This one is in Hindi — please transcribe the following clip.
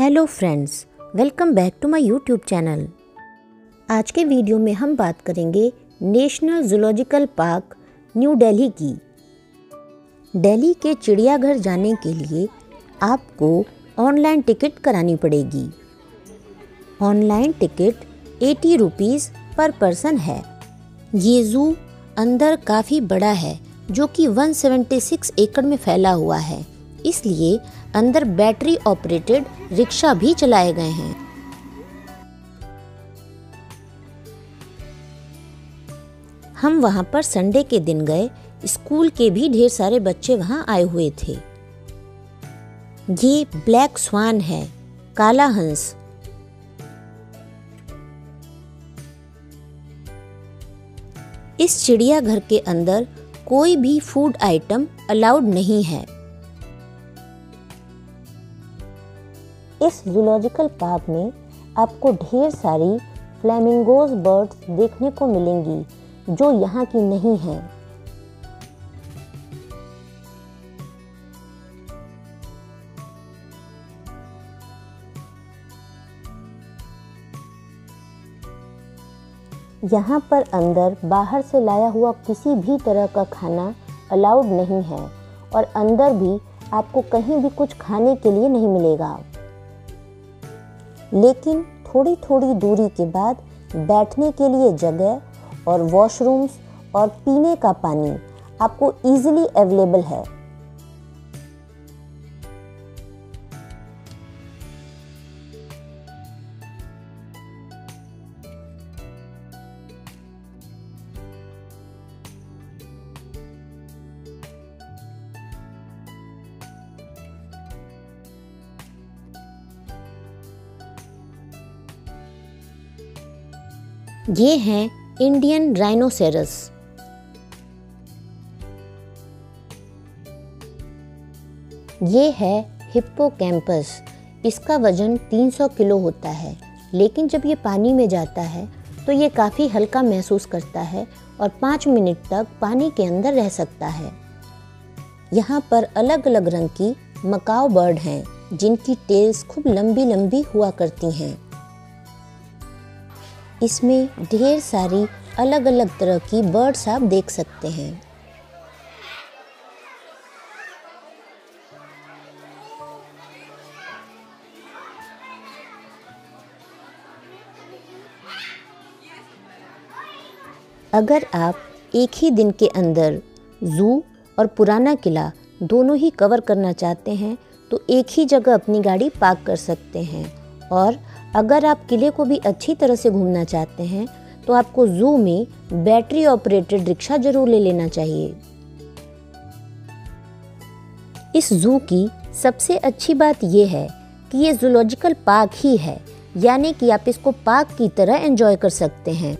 Hello friends welcome back to my YouTube channel आज के वीडियो में हम बात करेंगे national zoological park new Delhi की। दिल्ली के चिड़ियाघर जाने के लिए आपको ऑनलाइन टिकट करानी पड़ेगी। Online ticket eighty rupees per person है। ये ज़ू अंदर काफ़ी बड़ा है, जो कि 176 एकड़ में फैला हुआ है। इसलिए अंदर बैटरी ऑपरेटेड रिक्शा भी चलाए गए हैं। हम वहाँ पर संडे के दिन गए, स्कूल के भी ढेर सारे बच्चे वहाँ आए हुए थे। ये ब्लैक स्वान है, काला हंस। इस चिड़ियाघर के अंदर कोई भी फ़ूड आइटम अलाउड नहीं है। इस जूलॉजिकल पार्क में आपको ढेर सारी फ्लैमिंगोज बर्ड्स देखने को मिलेंगी, जो यहाँ की नहीं हैं। यहाँ पर अंदर बाहर से लाया हुआ किसी भी तरह का खाना अलाउड नहीं है, और अंदर भी आपको कहीं भी कुछ खाने के लिए नहीं मिलेगा। लेकिन थोड़ी थोड़ी दूरी के बाद बैठने के लिए जगह और वॉशरूम्स और पीने का पानी आपको ईजिली अवेलेबल है। ये हैं इंडियन राइनोसेरस ये है हिप्पोकैम्पस इसका वज़न 300 किलो होता है, लेकिन जब ये पानी में जाता है तो ये काफ़ी हल्का महसूस करता है और पाँच मिनट तक पानी के अंदर रह सकता है। यहाँ पर अलग अलग रंग की मकाओ बर्ड हैं, जिनकी टेल्स खूब लंबी लंबी हुआ करती हैं। इसमें ढेर सारी अलग अलग तरह की बर्ड्स आप देख सकते हैं। अगर आप एक ही दिन के अंदर ज़ू और पुराना किला दोनों ही कवर करना चाहते हैं तो एक ही जगह अपनी गाड़ी पार्क कर सकते हैं। और अगर आप किले को भी अच्छी तरह से घूमना चाहते हैं तो आपको जू में बैटरी ऑपरेटेड रिक्शा ज़रूर ले लेना चाहिए। इस जू की सबसे अच्छी बात यह है कि ये जूलॉजिकल पार्क ही है, यानी कि आप इसको पार्क की तरह एंजॉय कर सकते हैं।